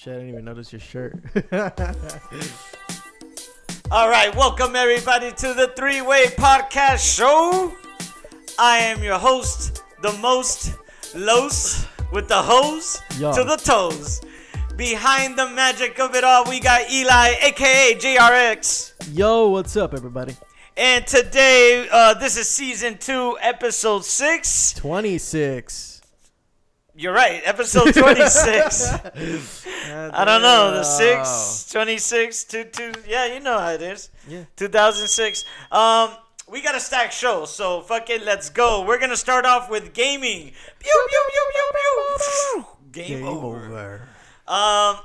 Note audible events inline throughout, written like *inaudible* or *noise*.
Shit! I didn't even notice your shirt. *laughs* All right, welcome everybody to the Three Way Podcast Show. I am your host, the most Los with the hose Yo. to the toes. Behind the magic of it all, we got Eli, aka JRX. Yo, what's up, everybody? And today, uh, this is season two, episode six. Twenty six. You're right, episode *laughs* 26. I don't know, the 6, 26, 2, 2. Yeah, you know how it is. Yeah. 2006. Um, we got a stacked show, so fuck it, let's go. We're gonna start off with gaming. Pew pew pew pew pew. Game, Game over. over. Um,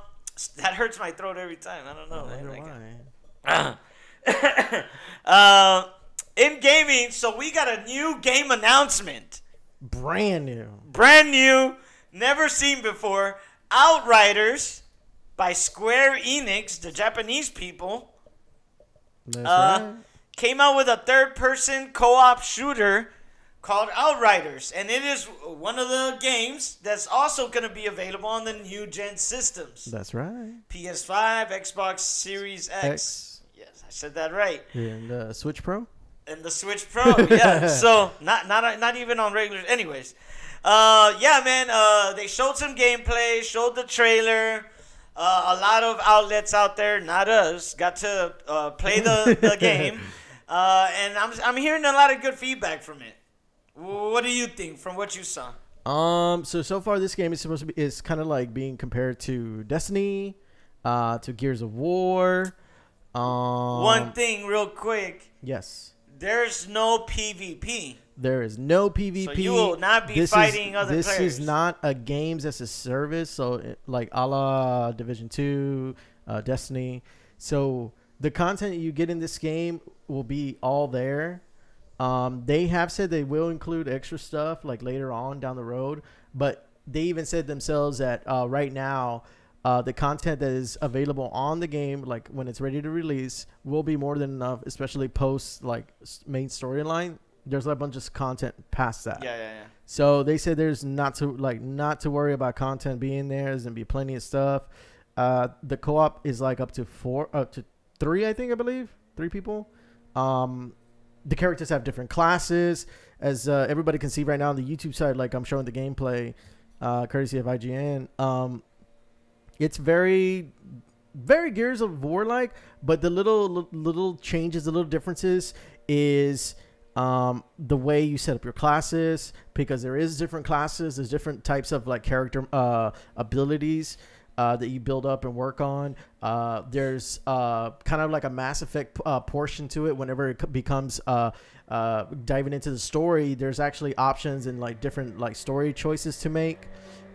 that hurts my throat every time. I don't know. I man. *laughs* why. uh, in gaming, so we got a new game announcement. Brand new. brand new, never seen before. Outriders by Square Enix, the Japanese people, That's uh, right. came out with a third person co op shooter called Outriders. And it is one of the games that's also going to be available on the new gen systems That's right. PS5, Xbox Series X. X. Yes, I said that right. And uh, Switch Pro. and the Switch Pro. Yeah, *laughs* so not not not even on regular. Anyways, uh, yeah, man. Uh, they showed some gameplay, showed the trailer. Uh, a lot of outlets out there, not us, got to uh, play the, the *laughs* game, uh, and I'm I'm hearing a lot of good feedback from it. What do you think from what you saw? Um. So so far, this game is supposed to be is kind of like being compared to Destiny, uh, to Gears of War. Um. One thing, real quick. Yes. There's no PvP. There is no PvP. So you will not be This is- fighting other This players. is not a games as a service. So it- like a la Division Two, uh, Destiny. So the content you get in this game will be all there. Um, they have said they will include extra stuff like later on down the road, but they even said themselves that uh, right now. Uh, the content that is available on the game, like when it's ready to release, will be more than enough, especially post like main storyline. There's a bunch of content past that. Yeah, yeah, yeah. So they said there's not to like not to worry about content being there. There's gonna be plenty of stuff. Uh, the co-op is like up to four, up to three, I think, I believe, three people. Um, the characters have different classes, as uh, everybody can see right now on the YouTube side. Like I'm showing the gameplay, uh, courtesy of IGN. Um, it's very, very Gears of War like, but the little little changes, the little differences is um, the way you set up your classes because there is different classes. There's different types of like character uh, abilities. Uh, that you build up and work on. Uh, there's uh, kind of like a Mass Effect uh, portion to it. Whenever it becomes uh, uh, diving into the story, there's actually options and like different like story choices to make.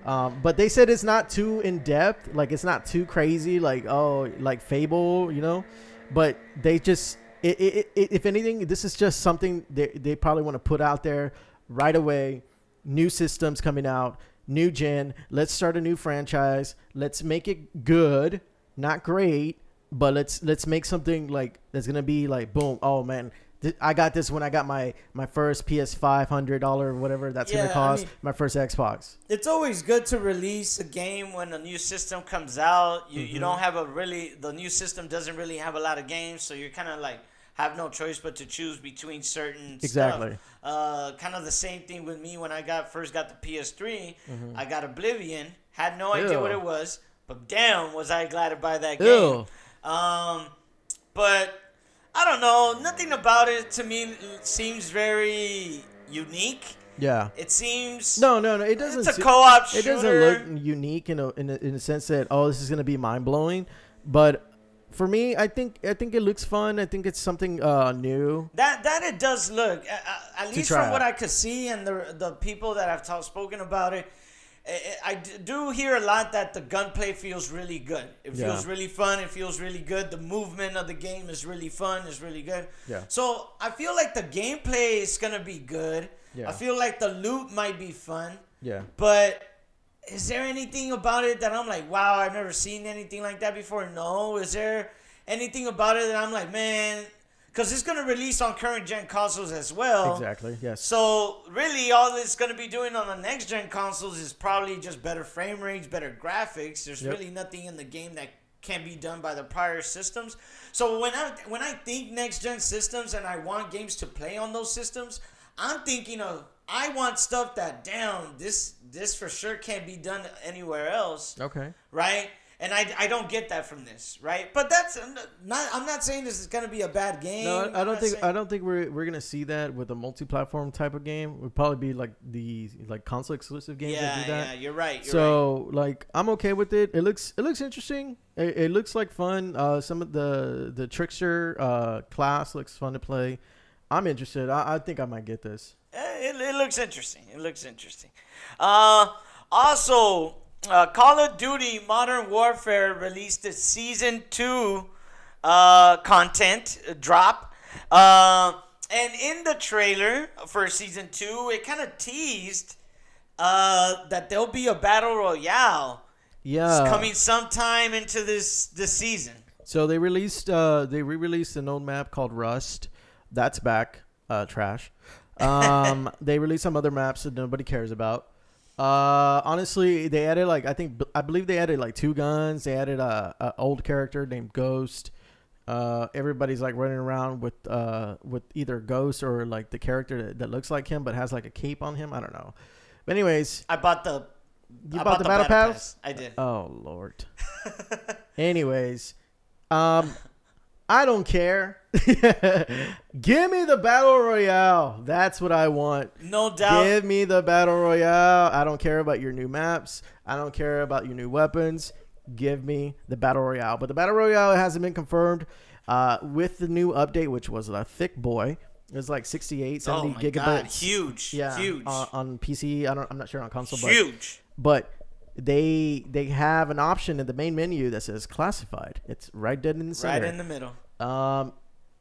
Um, but they said it's not too in depth, like it's not too crazy, like oh, like Fable, you know. But they just, it, it, it, if anything, this is just something they they probably want to put out there right away. New systems coming out, new gen. Let's start a new franchise. Let's make it good, not great, but let's let's make something like that's gonna be like boom. Oh man, th- I got this when I got my my first PS five hundred dollar whatever that's Yeah, gonna I cost. mean- my first Xbox. it's always good to release a game when a new system comes out. You Mm-hmm. you don't have a really the new system doesn't really have a lot of games, so you're kind of like have no choice but to choose between certain Exactly. Stuff. Uh, kind of the same thing with me when I got first got the PS3. I got Oblivion. Had no idea Mm-hmm. What it was, but damn was I glad to buy that game. Um, but I don't know. Nothing about it to me seems very unique. Yeah. It seems No, no, no. It doesn't. It's a co-op Shooter. It doesn't look unique in a, in a in a sense that oh this is gonna be mind blowing, but for me I think I think it looks fun. I think it's something uh new. That that it does look. Uh, at least from what. I could see and the the people that I've talked spoken about it, I, do hear a lot that the gunplay feels really good. It Yeah. feels really fun. It feels really good. The movement of the game is really fun. It's really good. Yeah. So I feel like the gameplay is gonna be good. Yeah. I feel like the loot might be fun. Yeah. But is there anything about it that I'm like, wow, I've never seen anything like that before? No. Is there anything about it that I'm like, man, because it's gonna release on current gen consoles as well. Exactly. Yes. So really, all it's going to be doing on the next gen consoles is probably just better frame rates, better graphics. There's Yep. really nothing in the game that can be done by the prior systems. So when I when I think next gen systems and I want games to play on those systems, I'm thinking of I want stuff that damn this this for sure can't be done anywhere else Okay. right? And I, I don't get that from this, right? But that's not. I'm not saying this is gonna be a bad game. No, I- I don't think saying- I don't think we're we're gonna see that with a multi-platform type of game. It would probably be like the like console exclusive games Yeah, that do that. yeah, you're right. You're right. so like I'm okay with it. It looks it looks interesting. It, it looks like fun. Uh, some of the the trickster uh, class looks fun to play. I'm interested. I, I think I might get this. Eh, It, it looks interesting. It looks interesting. Uh, also, uh, Call of Duty Modern Warfare released its season two uh, content drop. Uh, and in the trailer for season two, it kind of teased uh, that there'll be a battle royale. Yeah. It's coming sometime into this this season. So they released uh they re-released an old map called Rust. That's back. Uh trash. Um *laughs* they released some other maps that nobody cares about. Uh honestly, they added like I think I believe they added like two guns. They added a, a old character named Ghost. Uh everybody's like running around with uh with either Ghost or like the character that, that looks like him but has like a cape on him. I don't know. But anyways, I bought the. you I bought the battle pass? I did. Oh lord. *laughs* Anyways, um, I don't care. *laughs* Give me the battle royale. That's what I want. No doubt. Give me the battle royale. I don't care about your new maps. I don't care about your new weapons. Give me the battle royale. But the battle royale hasn't been confirmed. Uh, with the new update, which was a thick boy, it was like 68, 70 oh gigabytes. god, huge, Yeah, huge, On, on PC. I don't. I'm not sure on console, but huge. but they they have an option in the main menu that says classified. It's right dead in the center. Right in the middle. um,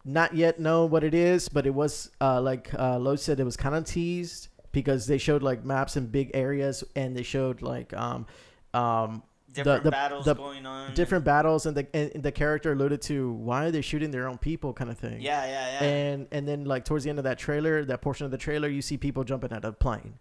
not yet know what it is, but it was uh, like uh, Lo said, it was kind of teased because they showed like maps in big areas and they showed like um um Different the, battles the going on. different battles and the and the character alluded to why are they shooting their own people kind of thing. Yeah, yeah, yeah. And and then like towards the end of that trailer, that portion of the trailer, you see people jumping out of a plane.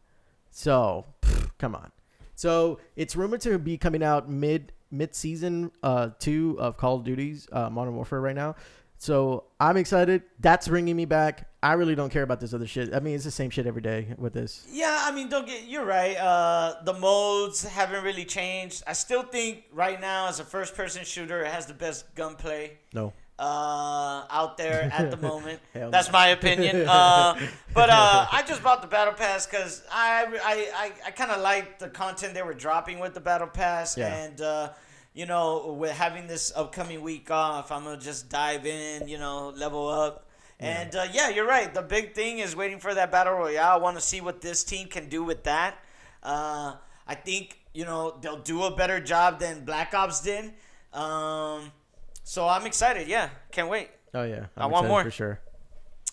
So pff, come on. So it's rumored to be coming out mid mid season uh two of Call of Duty's uh, Modern Warfare right now. So I'm excited. That's bringing me back. I really don't care about this other shit. I mean, it's the same shit every day with this. yeah, I mean, don't get. You're right. Uh, the modes haven't really changed. I still think right now, as a first-person shooter, it has the best gunplay No. uh, out there at the *laughs* moment. That's no. my opinion. *laughs* Uh, but uh, I just bought the battle pass because I I, I, I kind of liked the content they were dropping with the battle pass, Yeah. and uh, you know, with having this upcoming week off, I'm gonna just dive in, you know, level up. And uh, yeah, you're right. The big thing is waiting for that battle royale. I want to see what this team can do with that. Uh, I think you know they'll do a better job than Black Ops did. Um, so I'm excited. Yeah, can't wait. Oh yeah. I I'm want excited more. for sure.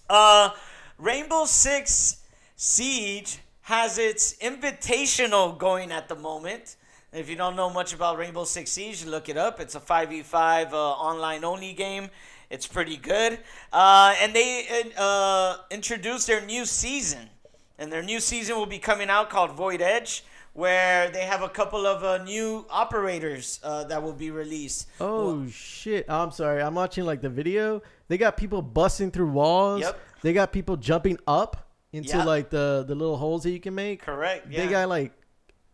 Uh, Rainbow Six Siege has its invitational going at the moment. If you don't know much about Rainbow Six Siege, look it up. It's a 5v5 uh, online only game. It's pretty good. Uh, and they uh, introduced their new season. And their new season will be coming out called Void Edge, where they have a couple of uh, new operators uh, that will be released. Oh shit! I'm sorry. I'm watching like the video. They got people busting through walls. Yep. They got people jumping up into like the the little holes that you can make. Correct. Yeah. They got like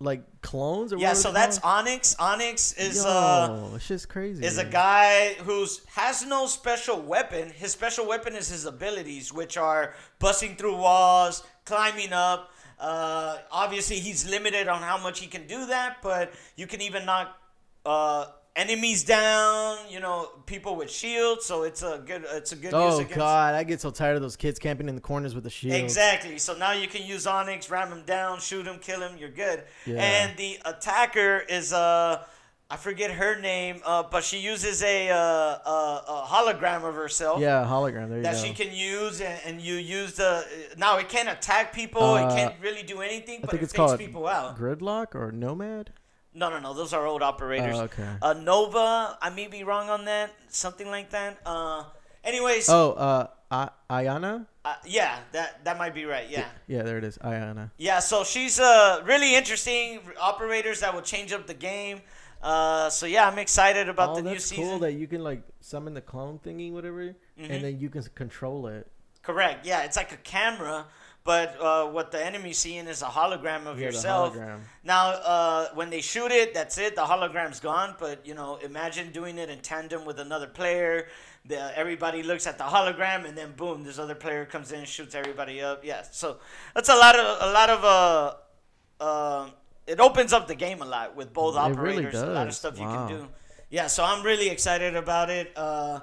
like clones or yeah. So that's called? Oryx. Oryx is Yo, uh, it's just crazy. is a guy who's has no special weapon. His special weapon is his abilities, which are busting through walls, climbing up. Uh, obviously, he's limited on how much he can do that, but you can even knock uh, enemies down. You know, people with shields. So it's a good. It's a good. Oh against- god, I get so tired of those kids camping in the corners with the shield. Exactly. So now you can use Oryx, ram him down, shoot him, kill him. You're good. Yeah. And the attacker is uh, I forget her name, uh, but she uses a uh, a, a hologram of herself. Yeah, hologram. There you That go. she can use, and, and you use the. Now it can't attack people. Uh, it can't really do anything, I but think it it's takes called people out. Gridlock or Nomad. No, no, no. Those are old operators. Oh, okay. Uh, Nova, I may be wrong on that. Something like that. Uh, Anyways, Oh, uh, I- Iana. uh, yeah, that that might be right. Yeah. Yeah, there it is. Iana. Yeah, so she's uh really interesting operators that will change up the game. Uh, so yeah, I'm excited about oh, the new that's season. cool that you can like summon the clone thingy, whatever, Mhm. and then you can control it. Correct. Yeah, it's like a camera, but uh, what the enemy's seeing is a hologram of Yeah, yourself. hologram. Now, uh, when they shoot it, that's it. The hologram's gone. But you know, imagine doing it in tandem with another player. The, everybody looks at the hologram, and then boom, this other player comes in and shoots everybody up. Yeah, so that's a lot of a lot of uh, uh, it opens up the game a lot with both It really operators. a lot of stuff you can do. Yeah, so I'm really excited about it. Uh,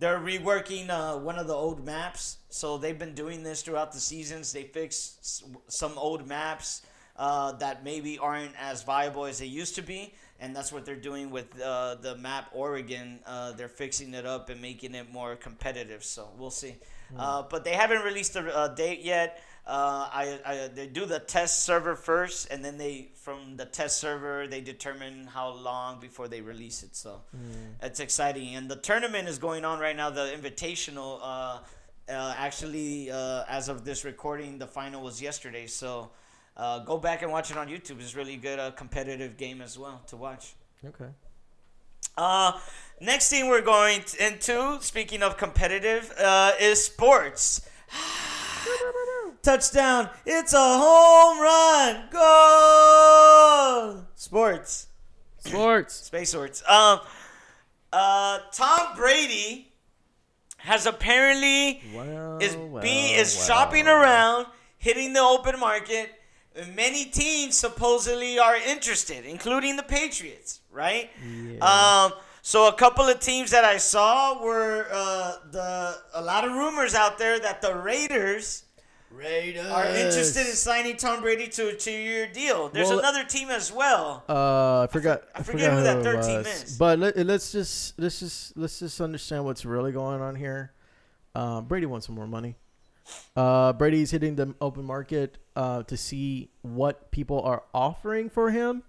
they're reworking uh, one of the old maps, so they've been doing this throughout the seasons. They fixed s- some old maps uh, that maybe aren't as viable as they used to be, and that's what they're doing with uh, the map Oregon. Uh, they're fixing it up and making it more competitive. So we'll see. Uh, but they haven't released a uh, date yet. Uh, I, I they do the test server first, and then they from the test server they determine how long before they release it. So it's exciting, and the tournament is going on right now. The invitational, uh, uh, actually, uh, as of this recording, the final was yesterday. So uh, go back and watch it on YouTube. It's really good, a competitive game as well to watch. Okay. Uh, next thing we're going t- into, speaking of competitive, uh, is sports. *sighs* Touchdown! It's a home run! Goal! Sports, Sports. *clears throat* space sports. Um, uh, Tom Brady has apparently Well, is well, be is well. shopping around, hitting the open market. And Many teams supposedly are interested, including the Patriots, right? Yeah. Um, so a couple of teams that I saw were uh, the a lot of rumors out there that the Raiders Raiders are interested in signing Tom Brady to a two-year deal. There's Well, another team as well. Uh, I forgot. I forget who that third team it is. But let, let's just let's just let's just understand what's really going on here. Uh, Brady wants some more money. Uh, Brady's hitting the open market uh, to see what people are offering for him,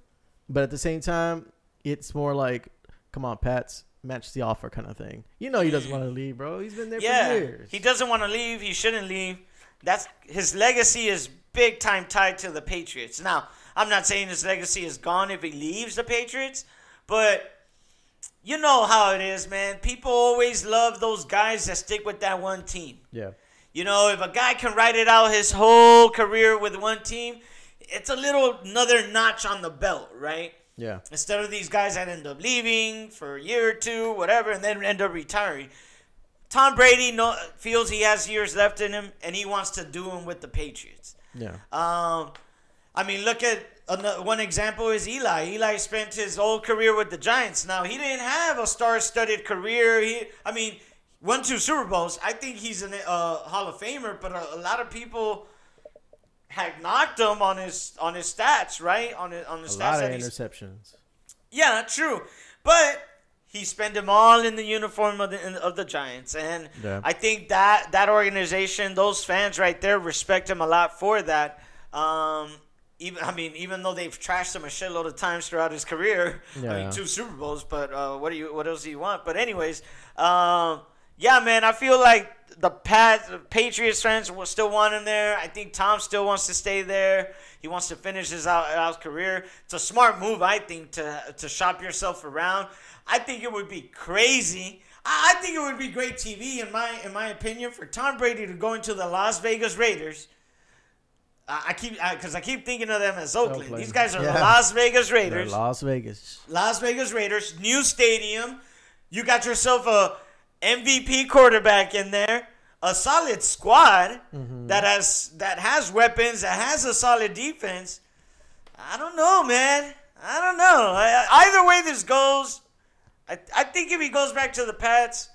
but at the same time, it's more like, come on, Pats, match the offer kind of thing. You know, he doesn't want to leave, bro. He's been there for Yeah, years. he doesn't want to leave. He shouldn't leave. That's his legacy is big time tied to the Patriots. Now, I'm not saying his legacy is gone if he leaves the Patriots, but you know how it is, man. People always love those guys that stick with that one team. yeah. You know, if a guy can ride it out his whole career with one team, it's a little another notch on the belt, right? Yeah. Instead of these guys that end up leaving for a year or two, whatever, and then end up retiring. Tom Brady no, feels he has years left in him, and he wants to do them with the Patriots. Yeah. Um, I mean, look at another, one example is Eli. Eli spent his whole career with the Giants. Now he didn't have a star-studded career. He, I mean, won two Super Bowls. I think he's a uh, Hall of Famer, but a, a lot of people had knocked him on his on his stats, right? On his, on the A stats lot of interceptions. yeah, true. But he spent them all in the uniform of the of the Giants, and Yeah. I think that that organization, those fans right there, respect him a lot for that. Um, even I mean, even though they've trashed him a shitload of times throughout his career, I mean, two Super Bowls. But uh, what do you what else do you want? But anyways, um, yeah, man, I feel like the Pat Patriots fans will still want him there. I think Tom still wants to stay there. He wants to finish his out, out career. It's a smart move, I think, to to shop yourself around. I think it would be crazy. I I think it would be great TV, in my in my opinion, for Tom Brady to go into the Las Vegas Raiders. I I keep because I, keep thinking of them as Oakland. Oakland. These guys are the Yeah. Las Vegas They're Raiders. Las Vegas. Las Vegas Raiders, new stadium. You got yourself a MVP quarterback in there, a solid squad that has that has weapons, that has a solid defense. I don't know, man. I don't know. I- either way this goes, I, I think if he goes back to the Pats,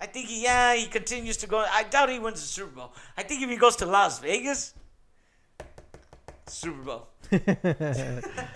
I think he, yeah he continues to go. I doubt he wins the Super Bowl. I think if he goes to Las Vegas, Super Bowl. *laughs* All right. *laughs*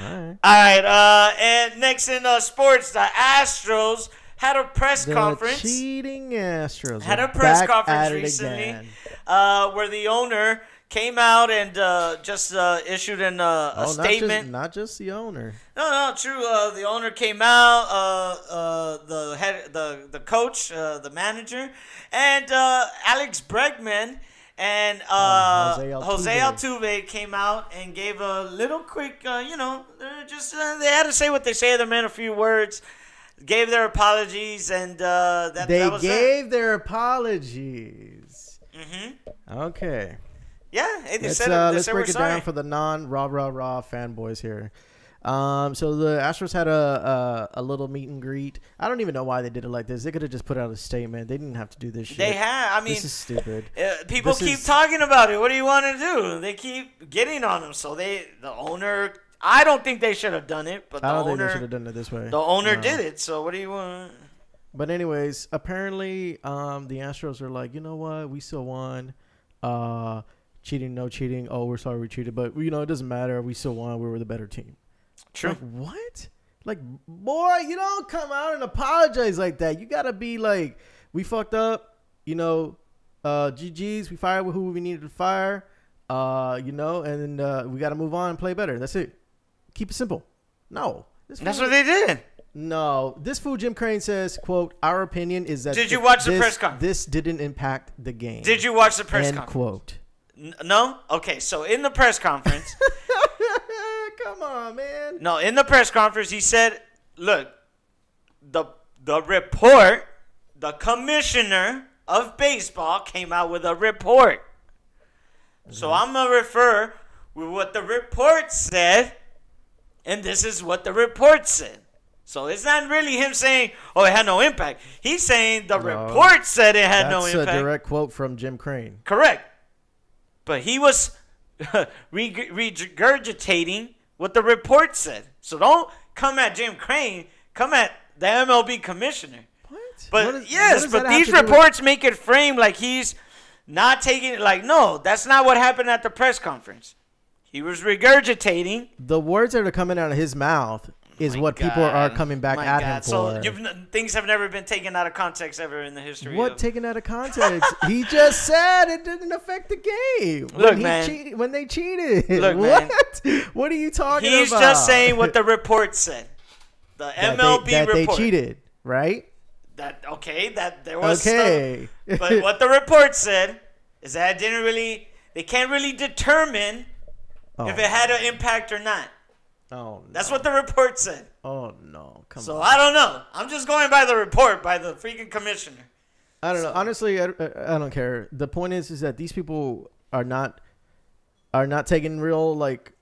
All right, uh, and next in uh, sports, the Astros had a press The conference cheating Astros Had a press conference recently. uh, where the owner came out and uh, just uh, issued an, uh, a oh, statement. Not just, not just the owner. No, no, true. Uh, the owner came out, uh, uh, the head, the the coach, uh, the manager, and uh, Alex Bregman and uh, Jose Jose, Altuve. Altuve. came out and gave a little quick, uh, you know, just uh, they had to say what they say. They meant a few words, gave their apologies, and uh, that, They that was gave their apologies. hmm Okay. Yeah, they Let's, said, uh, let's said break we're it sorry. down for the non rah rah rah fanboys here. Um, so the Astros had a, a a little meet and greet. I don't even know why they did it like this. They could have just put out a statement. They didn't have to do this shit. They have. I mean, this is stupid. Uh, people This keep is- talking about it. What do you want to do? They keep getting on them. So they, the owner, I don't think they should have done it, but the I don't think they should owner, have done it this way. the owner No. did it. So what do you want? But anyways, apparently, um, the Astros are like, you know what? We still won. Uh, cheating, no cheating. Oh, we're sorry we cheated, but you know it doesn't matter. We still won. We were the better team. True. Like what? Like boy, you don't come out and apologize like that. You gotta be like, we fucked up. You know, uh, GGs. We fired who we needed to fire. Uh, you know, and uh, we gotta move on and play better. That's it. Keep it simple. No. That's what they did. no, this fool Jim Crane says, "quote Our opinion is that Did you watch the this, press conference? This didn't impact the game." Did you watch the press End conference? quote. N- No. Okay. So in the press conference, *laughs* Come on, man. no, in the press conference, he said, "Look, the the report, the commissioner of baseball came out with a report. So mm-hmm. I'm gonna refer with what the report said, and this is what the report said. So it's not really him saying, "Oh, it had no impact." He's saying the No. report said it had no impact. That's a direct quote from Jim Crane. Correct. But he was *laughs* regurgitating what the report said. So don't come at Jim Crane. Come at the MLB commissioner. What? But What is- yes, what but these reports make it frame like he's not taking it. Like, no, that's not what happened at the press conference. He was regurgitating. the words that are coming out of his mouth is My what people are coming back My at God. him So for. you've, things have never been taken out of context ever in the history. what of, taken out of context? he just said it didn't affect the game. Look, when man. cheated- when they cheated. Look, man. what? What are you talking He's about? He's just saying what the report said. The that MLB they, that report. they cheated, right? That okay? That there was Okay. stuff- but what the report said is that it didn't really. They can't really determine oh. if it had an impact or not. oh, no. That's what the report said. Oh no! Come So on. I don't know. I'm just going by the report by the freaking commissioner. I don't know. Honestly, I, I I don't care. The point is, is that these people are not are not taking real like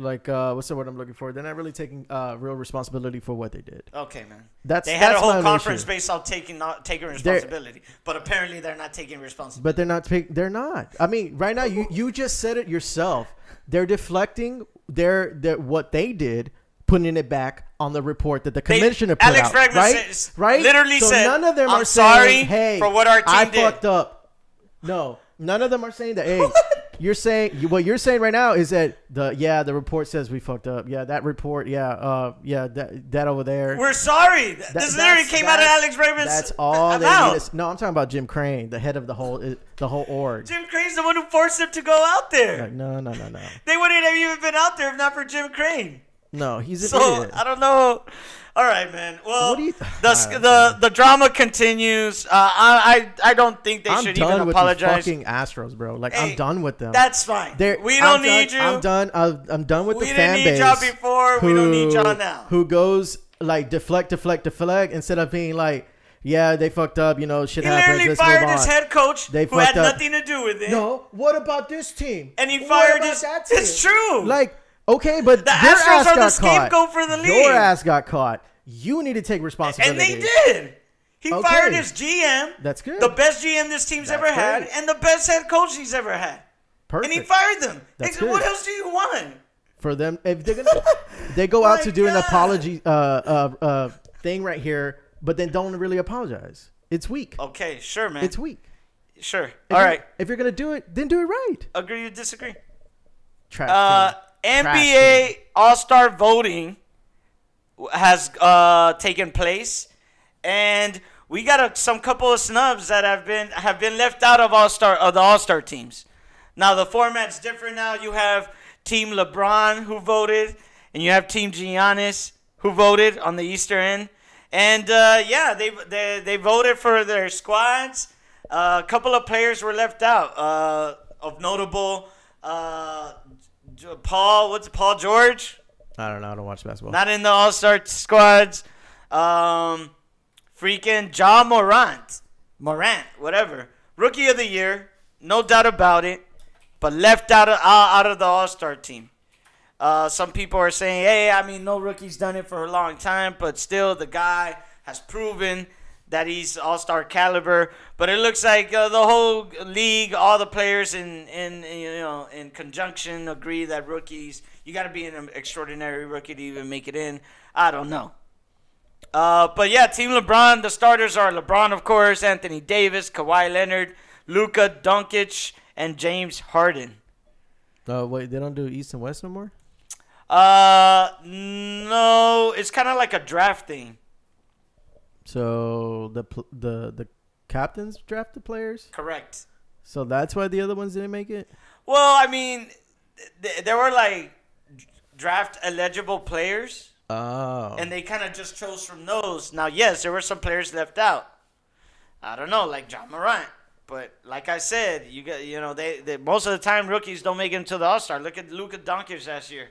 like uh what's the word I'm looking for? They're not really taking uh real responsibility for what they did. Okay, man. That's They had that's a whole conference issue. based on taking not taking responsibility, but apparently they're not taking responsibility. But they're not. Take, they're not. I mean, right now you you just said it yourself. They're deflecting their their what they did, putting it back on the report that the They- commissioner put Alex out. Bregman right? says- right? literally so said, none of them "I'm are sorry saying, "Hey, for what our team I did." fucked up." No, none of them are saying that. Hey, *laughs* you're saying what you're saying right now is that the yeah the report says we fucked up. Yeah, that report. Yeah, uh, yeah that that over there. We're sorry. That- this literally came out of Alex Bregman's That's all they need. No, I'm talking about Jim Crane, the head of the whole the whole org. Jim Crane's the one who forced them to go out there. Like, no, no, no, no, They wouldn't have even been out there if not for Jim Crane. No. He's an So idiot. I don't know. All right, man. Well, What do you- the, the the drama continues. Uh, I, I I don't think they I'm should done even with apologize. these fucking Astros, bro. Like Hey, I'm done with them. That's fine. They're- we I'm don't need done, you. I'm done. I'm, I'm done with We the didn't fan need base. y'all before, we don't need y'all now. Who goes like deflect, deflect, deflect instead of being like, yeah, they fucked up. You know, shit He happens. literally Let's fired his head coach, They who had up. nothing to do with it. No, what about this team? And he fired his. that team? It's true. Like, okay, but The your Astros ass are the scapegoat caught. for the league. Your ass got caught. You need to take responsibility. and they did. He Okay. fired his GM. That's good. The best GM this team's That's ever had, great. and the best head coach he's ever had. Perfect. And he fired them. That's What good. else do you want? for them if they're gonna *laughs* they go out My to do an apology uh, uh uh thing right here but then don't really apologize it's weak Okay, sure, man. it's weak sure. If All if you're gonna do it then do it right Agree or disagree? trash Uh. Trash NBA All Star voting has uh, taken place, and we got a, some couple of snubs that have been have been left out of All Star of the All Star teams. Now the format's different now. You have Team LeBron who voted, and you have Team Giannis who voted on the Easter end. And uh, yeah, they, they they voted for their squads. Uh, a couple of players were left out uh, of notable. Paul, what's it, Paul George? I don't know. I don't watch basketball. Not in the All Star squads. Um, freaking Ja Morant, Morant, whatever, Rookie of the Year, no doubt about it, but left out of out of the All Star team. Uh, some people are saying, hey, I mean, no rookie's done it for a long time, but still, the guy has proven that he's all star caliber. But it looks like uh, the whole league, all the players in, in, you know, in conjunction agree that rookies, you got to be an extraordinary rookie to even make it in. I don't know. Uh, but yeah, Team LeBron, the starters are LeBron, of course, Anthony Davis, Kawhi Leonard, Luka Doncic, and James Harden. Oh wait, they don't do East and West no more. Uh, no, it's kind of like a draft thing. So the pl- the the captains draft the players. Correct. So that's why the other ones didn't make it. Well, I mean, th- there were like draft eligible players, Oh. and they kind of just chose from those. Now, yes, there were some players left out. I don't know, like Ja Morant. But like I said, you got you know they, they most of the time rookies don't make it into the All Star. Look at Luka Doncic last year,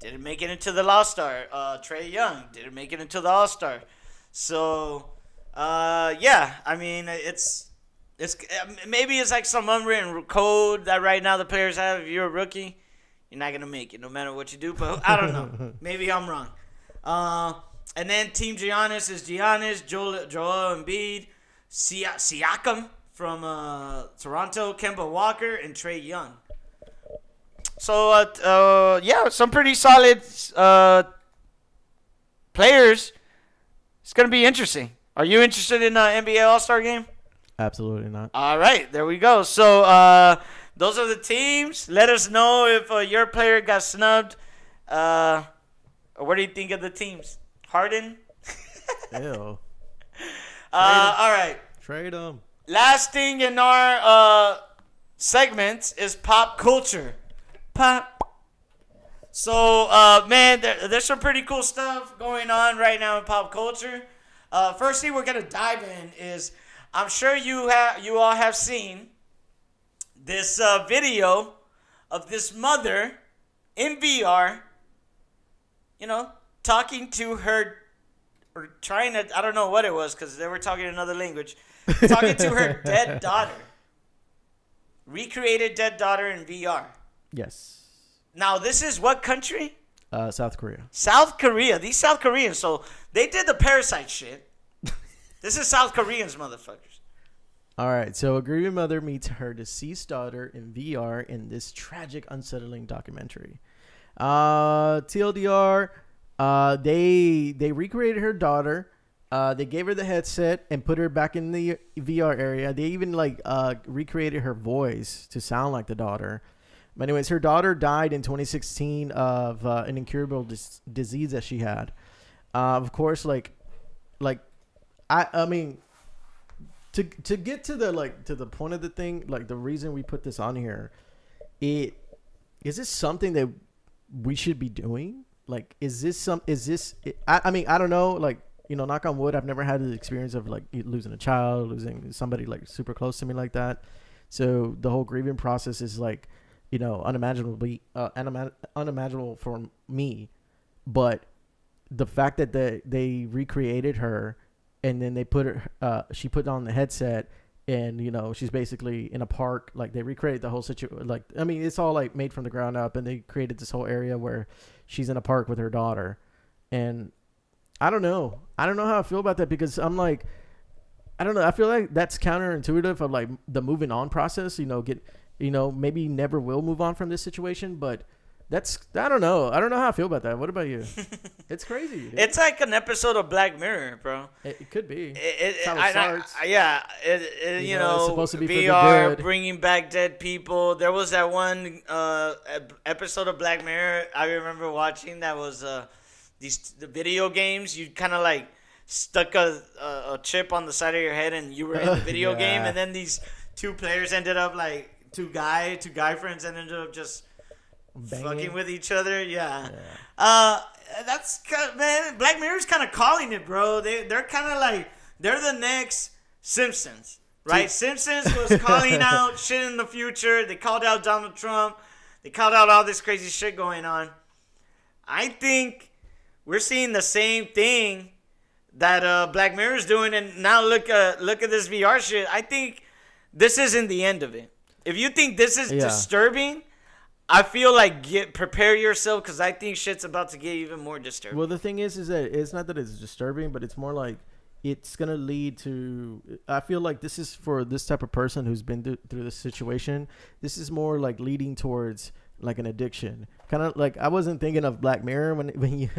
didn't make it into the All Star. Uh, Trae Young didn't make it into the All Star. So, uh, yeah, I mean it's it's maybe it's like some unwritten code that right now the players have. If you're a rookie, you're not gonna make it no matter what you do. But I don't know. *laughs* maybe I'm wrong. Uh, and then Team Giannis is Giannis, Joel, Joel Embiid, Sia- Siakam from uh, Toronto, Kemba Walker, and Trae Young. So, uh, uh, yeah, some pretty solid uh, players. It's going to be interesting. Are you interested in an NBA All Star game? Absolutely not. All right, there we go. So, uh, those are the teams. Let us know if uh, your player got snubbed. Uh, what do you think of the teams? Harden? *laughs* Ew. Uh, all right. Trade them. Last thing in our uh, segment is pop culture. Pop. So, uh, man, there, there's some pretty cool stuff going on right now in pop culture. Uh, first thing we're gonna dive in is, I'm sure you have you all have seen this uh, video of this mother in VR. You know, talking to her or trying to I don't know what it was because they were talking another language talking to her *laughs* dead daughter. Recreated dead daughter in VR. Yes. Now, this is what country? Uh, South Korea. South Korea. These South Koreans, so they did the parasite shit. *laughs* this is South Koreans, motherfuckers. All right. So a grieving mother meets her deceased daughter in VR in this tragic, unsettling documentary. Uh, TLDR. Uh, they they recreated her daughter. Uh, they gave her the headset and put her back in the VR area. They even like uh, recreated her voice to sound like the daughter. Anyways, her daughter died in 2016 of uh, an incurable dis- disease that she had. Uh, of course, like, like, I I mean, to to get to the like to the point of the thing, like the reason we put this on here, it is this something that we should be doing? Like, is this some? Is this? I I mean, I don't know. Like, you know, knock on wood, I've never had the experience of like losing a child, losing somebody like super close to me like that. So the whole grieving process is like, you know, unimaginably uh, unima- unimaginable for me. But the fact that they they recreated her and then they put her uh, she put on the headset and you know she's basically in a park like they recreated the whole situation like i mean it's all like made from the ground up and they created this whole area where she's in a park with her daughter. And i don't know. I don't know how i feel about that because i'm like i don't know. I feel like that's counterintuitive of like the moving on process you know get you know maybe never will move on from this situation but that's i don't know i don't know how i feel about that what about you *laughs* it's crazy dude. It's like an episode of Black Mirror, bro. it, it could be It, it, That's how it I- I- yeah, it, it, you, You know, know, it's supposed to be VR good. bringing back dead people. There was that one uh, episode of Black Mirror I remember watching that was uh, these the video games. You kind of like stuck a, a a chip on the side of your head and you were in the *laughs* video game, and then these two players ended up like two guy two guy friends and ended up just Banging. fucking with each other. Yeah. Yeah. Uh, that's man. Black Mirror's kind of calling it, bro. They they're kind of like they're the next Simpsons, right? Simpsons was calling *laughs* out shit in the future. They called out Donald Trump. They called out all this crazy shit going on. I think we're seeing the same thing that uh, Black Mirror's doing, and now look uh, look at this VR shit. I think this isn't the end of it. If you think this is Yeah. disturbing, I feel like get prepare yourself because I think shit's about to get even more disturbing. Well, the thing is, is that it's not that it's disturbing, but it's more like it's gonna lead to. I feel like this is for this type of person who's been through, through this situation. This is more like leading towards like an addiction. Kind of like I wasn't thinking of Black Mirror when *laughs* when you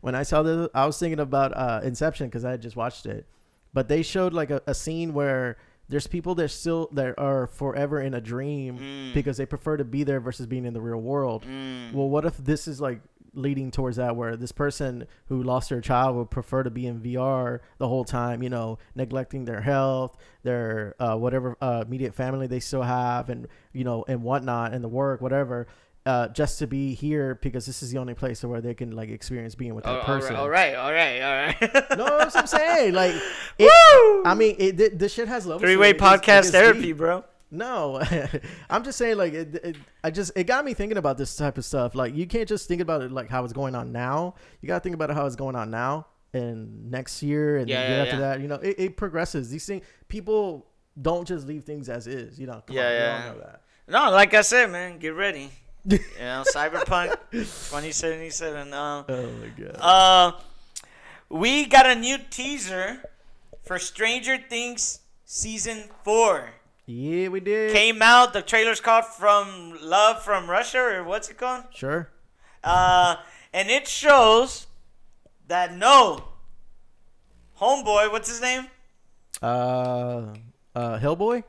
when I saw this. I was thinking about uh, Inception because I had just watched it, but they showed like a, a scene where. There's people that still that are forever in a dream Mm. because they prefer to be there versus being in the real world. Mm. Well, what if this is like leading towards that, where this person who lost their child would prefer to be in VR the whole time, you know, neglecting their health, their uh, whatever uh, immediate family they still have, and you know, and whatnot, and the work, whatever, uh, just to be here because this is the only place where they can like experience being with that Oh, all person. right, all right, all right, all right. *laughs* No, that's what I'm saying. Like, *laughs* it, Woo! I mean, it, th- this shit has levels. Three way it. It gets- it podcast therapy, deep. bro. No, *laughs* I'm just saying like it, it, I just it got me thinking about this type of stuff. Like you can't just think about it like how it's going on now. You gotta think about how it's going on now and next year and Yeah, the year yeah, after yeah. that. You know, it, it progresses. These things people don't just leave things as is. You know, come Yeah, on, yeah. No, like I said, man, get ready. You know, Cyberpunk 2077. Um, Oh my god. uh, we got a new teaser for Stranger Things season four. yeah, we did. Came out. The trailer's called "From Love from Russia" or what's it called? Sure. Uh, and it shows that no homeboy, what's his name? Uh, uh, Hellboy.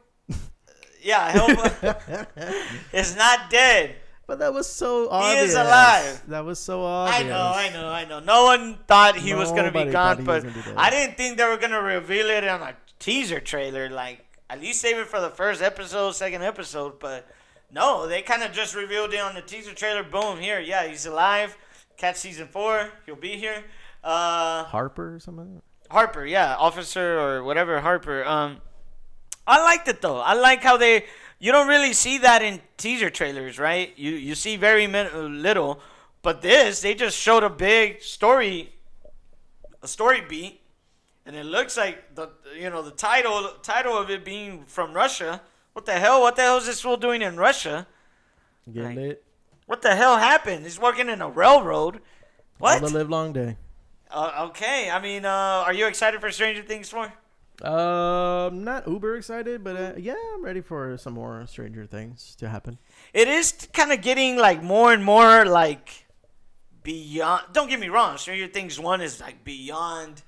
Yeah, Hellboy *laughs* *laughs* is not dead. But that was so obvious. alive. That was so obvious. I know, I know, I know. No one thought he was gonna be gone, but be. I didn't think they were gonna reveal it on a teaser trailer. Like at least save it for the first episode, second episode. But no, they kind of just revealed it on the teaser trailer. Boom, here, yeah, he's alive. Catch season four, he'll be here. Uh, Harper or something. Harper, yeah, officer or whatever Harper. Um, I liked it though. I like how they. You don't really see that in teaser trailers, right? You you see very min- little, but this they just showed a big story, a story beat, and it looks like the you know the title title of it being from Russia. What the hell? What the hell is this fool doing in Russia? Getting it. What the hell happened? He's working in a railroad. What? All the live long day. Uh, okay, I mean, uh, are you excited for Stranger Things 4? Um, not uber excited, but uh, yeah, I'm ready for some more Stranger Things to happen. it is kind of getting like more and more like beyond don't get me wrong stranger things 1 is like beyond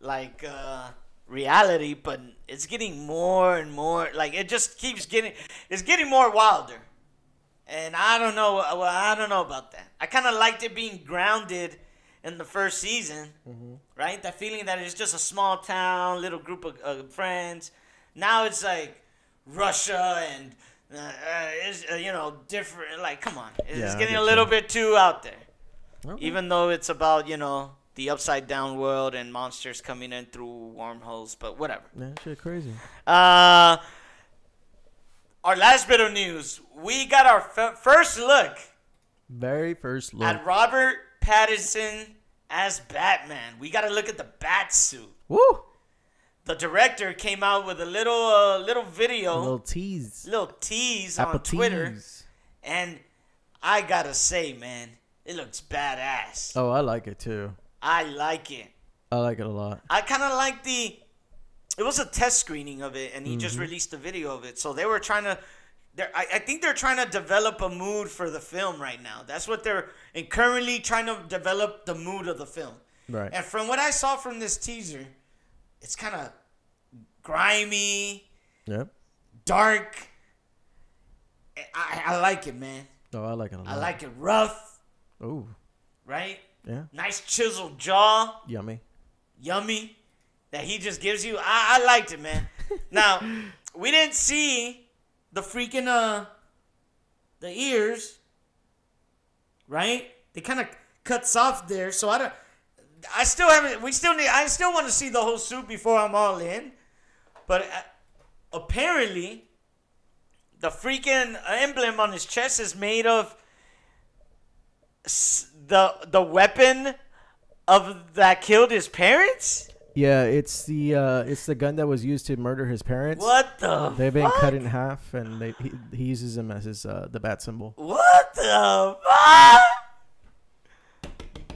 like uh reality but it's getting more and more like it just keeps getting it's getting more wilder and i don't know well i don't know about that i kind of liked it being grounded in the first season right that feeling that it's just a small town little group of uh, friends now it's like russia and uh, uh, it's, uh, you know different like come on it's Yeah, getting a little you. bit too out there Okay. even though it's about you know the upside down world and monsters coming in through wormholes but whatever yeah, shit, crazy. uh our last bit of news we got our f- first look Very first look. at robert pattinson as batman we got to look at the bat suit Woo! the director came out with a little uh, little video A little tease. little tease on Apple twitter tease. and i gotta say man it looks badass Oh, I like it too. i like it I like it a lot. I kind of like the. It was a test screening of it, and he just Mm-hmm. released a video of it. So they were trying to. They're, I, I think they're trying to develop a mood for the film right now. That's what they're and currently trying to develop the mood of the film. Right. And from what I saw from this teaser, it's kind of grimy, Yep. dark. I, I like it, man. Oh, I like it a lot. I like it rough, Oh, right? yeah. Nice chiseled jaw. Yummy. yummy that he just gives you. I, I liked it, man. *laughs* now, we didn't see the freaking uh the ears, right? They kind of cuts off there, so I don't. I still haven't. We still need. I still want to see the whole suit before I'm all in. But uh, apparently, the freaking emblem on his chest is made of the the weapon of that killed his parents. Yeah, it's the uh, it's the gun that was used to murder his parents. What the? They've been fuck? cut in half, and they he, he uses them as his uh, the bat symbol. What the fuck?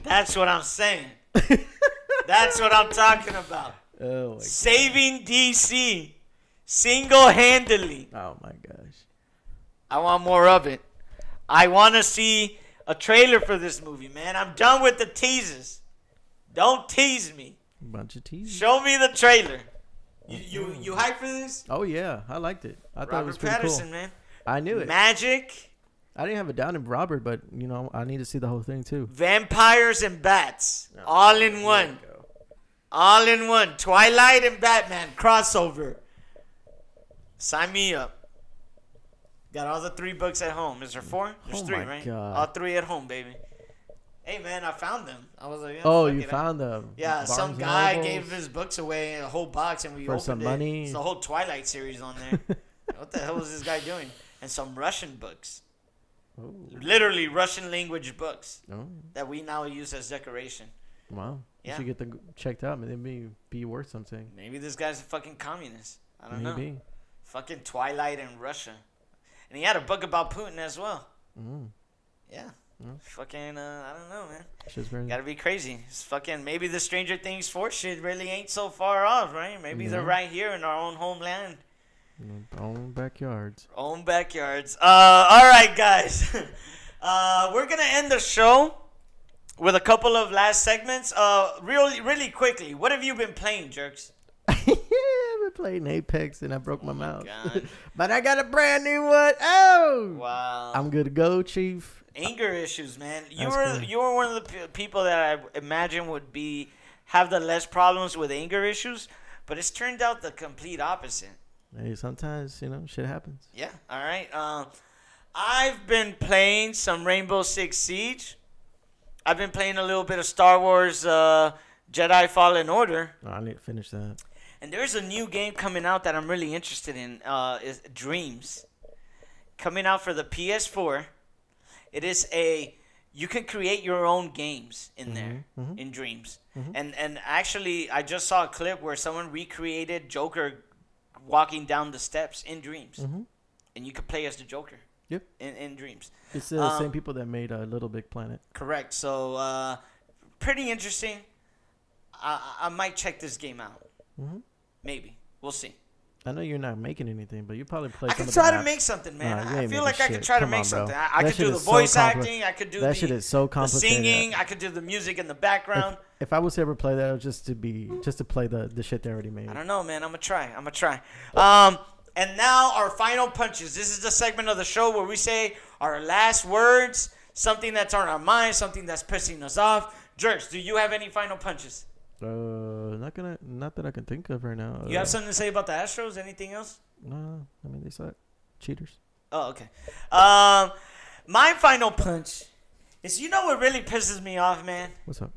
That's what I'm saying. *laughs* That's what I'm talking about. Oh Saving DC single handedly. oh my gosh! I want more of it. I want to see a trailer for this movie, man. I'm done with the teases. Don't tease me. Bunch of teas. Show me the trailer. You you, you hype for this? Oh yeah, I liked it. I thought it was Robert pretty Pattinson, cool. man. I knew it. Magic, I didn't have it down in Robert, but you know I need to see the whole thing too. vampires, and bats, all in one. All in one. Twilight and Batman crossover. Sign me up. Got all the three books at home. Is there four? There's Oh three, right? God. All three at home, baby. Hey man, I found them. I was like, Oh, you found them? Yeah, Barnes some guy Nobles? gave his books away in a whole box, and we For opened some it. money? It's the whole Twilight series on there. *laughs* what the hell was this guy doing? And some Russian books, Oh, literally Russian language books oh, that we now use as decoration. wow! Yeah. You should get them checked out. Maybe be be worth something. Maybe this guy's a fucking communist. I don't know. Fucking Twilight in Russia. And he had a book about Putin as well. Mm. Yeah. Mm. Fucking, uh, I don't know, man. Shit's very. Gotta be crazy. It's fucking, maybe the Stranger Things 4 shit really ain't so far off, right? Maybe they're right here in our own homeland, Own backyards. own backyards. Uh, all right, guys. *laughs* uh, we're gonna end the show with a couple of last segments. Uh, really, really quickly, what have you been playing, jerks? *laughs* yeah, I've been playing Apex and I broke my, Oh mouth. *laughs* But I got a brand new one. Oh, Wow. I'm good to go, Chief. Anger issues, man. You That's were cool. you were one of the pe- people that I imagine would be have the less problems with anger issues, but it's turned out the complete opposite. Hey, sometimes you know shit happens. Yeah. All right. Um, I've been playing some Rainbow Six Siege. I've been playing a little bit of Star Wars uh, Jedi Fallen Order, Oh, I need to finish that. and there's a new game coming out that I'm really interested in. Uh, is Dreams, coming out for the PS4. It is a you can create your own games in there mhm. in Dreams, and and actually I just saw a clip where someone recreated Joker walking down the steps in Dreams, Mhm. and you could play as the Joker. Yep. In, in Dreams. It's the Um, same people that made uh, Little Big Planet. Correct. So uh, pretty interesting. I, I might check this game out. Mhm. Maybe we'll see. I know you're not making anything, but you probably play. I could try to make something, man. Nah, I feel like I could try to Come make on, something. I, I could do the is so voice acting. I could do That the, shit is so complicated. singing. I could do the music in the background. If I was to ever play that, it was just to be just to play the the shit they already made. I don't know, man. I'm gonna try. I'm gonna try. Um, and now our final punches. This is the segment of the show where we say our last words, something that's on our mind, something that's pissing us off. Jerks, do you have any final punches? Uh, not gonna, not that I can think of right now. You Uh, have something to say about the Astros? Anything else? No, I mean they suck. Cheaters. Oh, okay. Um, my final punch is you know what really pisses me off, man? What's up?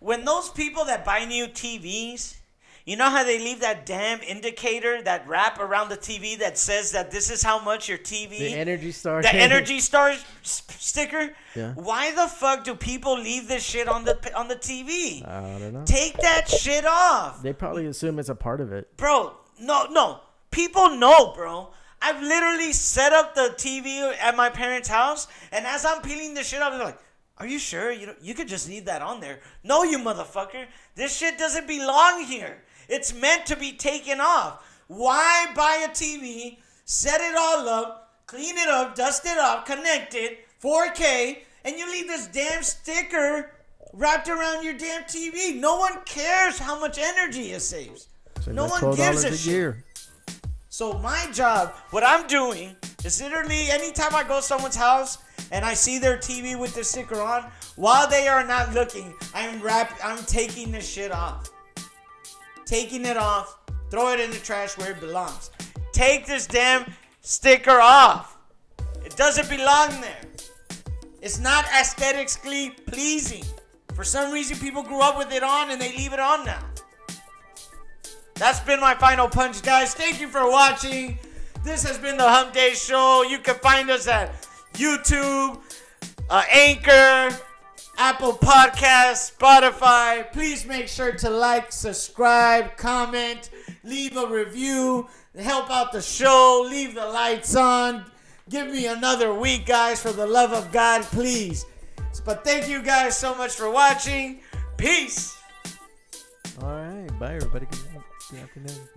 When those people that buy new TVs, you know how they leave that damn indicator, that wrap around the TV that says that this is how much your TV, The Energy Star. the Energy Star sticker. Yeah. Why the fuck do people leave this shit on the on the TV? I don't know. Take that shit off. They probably assume it's a part of it. Bro, no, no. People know, bro. I've literally set up the TV at my parents' house, and as I'm peeling the shit off, they're like, "Are you sure? You know, you could just leave that on there." No, you motherfucker. This shit doesn't belong here. It's meant to be taken off. Why buy a TV, set it all up, clean it up, dust it up, connect it, 4K, and you leave this damn sticker wrapped around your damn TV? No one cares how much energy it saves. Save No one gives $12 a shit. So my job, what I'm doing is literally anytime I go to someone's house and I see their TV with the sticker on, while they are not looking, I'm wrap I'm taking the shit off. Taking it off, throw it in the trash where it belongs. Take this damn sticker off. It doesn't belong there. It's not aesthetically pleasing. For some reason, people grew up with it on and they leave it on now. That's been my final punch, guys. Thank you for watching. This has been the Hump Day Show. You can find us at YouTube, uh, Anchor, Apple Podcasts, Spotify. Please make sure to like, subscribe, comment, leave a review, help out the show, leave the lights on. Give me another week, guys, for the love of God, please. But thank you guys so much for watching. Peace. All right. Bye, everybody. Good, good. Good afternoon.